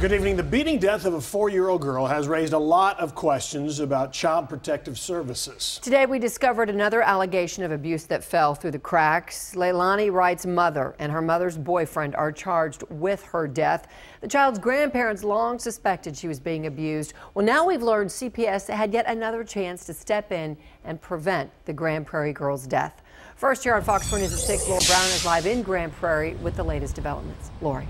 Good evening. The beating death of a four year old girl has raised a lot of questions about child protective services. Today, we discovered another allegation of abuse that fell through the cracks. Leiliana Wright's mother and her mother's boyfriend are charged with her death. The child's grandparents long suspected she was being abused. Well, now we've learned CPS had yet another chance to step in and prevent the Grand Prairie girl's death. First, here on Fox 4 News at 6, Lori Brown is live in Grand Prairie with the latest developments. Lori.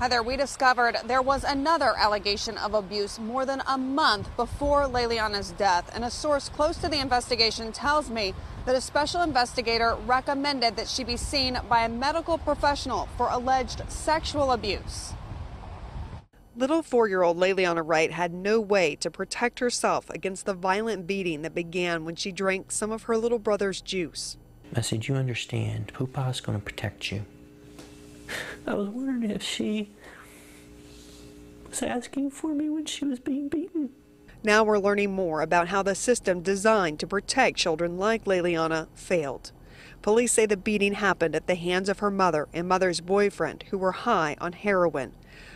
Heather, we discovered there was another allegation of abuse more than a month before Leiliana's death, and a source close to the investigation tells me that a special investigator recommended that she be seen by a medical professional for alleged sexual abuse. Little four year old Leiliana Wright had no way to protect herself against the violent beating that began when she drank some of her little brother's juice. I said, You understand, Poopa's going to protect you. I was wondering if she was asking for me when she was being beaten. Now we're learning more about how the system designed to protect children like Leiliana failed. Police say the beating happened at the hands of her mother and mother's boyfriend, who were high on heroin.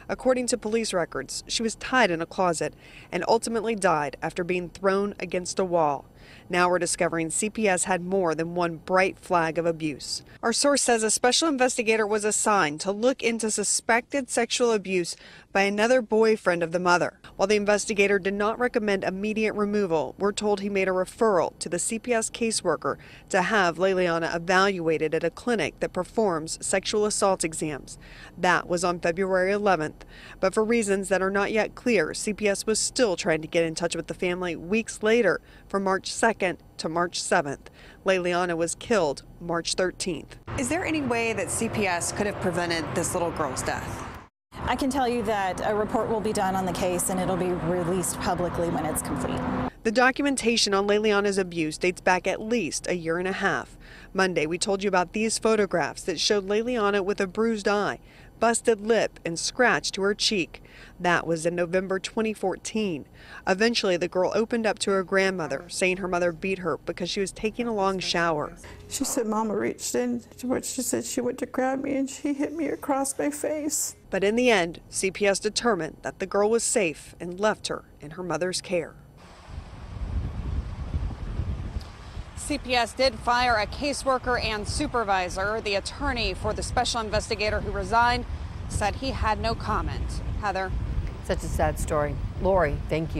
According to police records, she was tied in a closet and ultimately died after being thrown against a wall. Now we're discovering CPS had more than one bright flag of abuse. Our source says a special investigator was assigned to look into suspected sexual abuse by another boyfriend of the mother. While the investigator did not recommend immediate removal, we're told he made a referral to the CPS caseworker to have Leiliana evaluated at a clinic that performs sexual assault exams. That was on February 11th. But for reasons that are not yet clear, CPS was still trying to get in touch with the family weeks later from March 2nd to March 7th. Leiliana was killed March 13th. Is there any way that CPS could have prevented this little girl's death? I can tell you that a report will be done on the case and it'll be released publicly when it's complete. The documentation on Leiliana's abuse dates back at least a year and a half. Monday, we told you about these photographs that showed Leiliana with a bruised eye, busted lip, and scratch to her cheek. That was in November 2014. Eventually, the girl opened up to her grandmother, saying her mother beat her because she was taking a long shower. She said Mama reached in to what she said she went to grab me and she hit me across my face. But in the end, CPS determined that the girl was safe and left her in her mother's care. CPS did fire a caseworker and supervisor. The attorney for the special investigator who resigned said he had no comment. Heather. Such a sad story. Lori, thank you.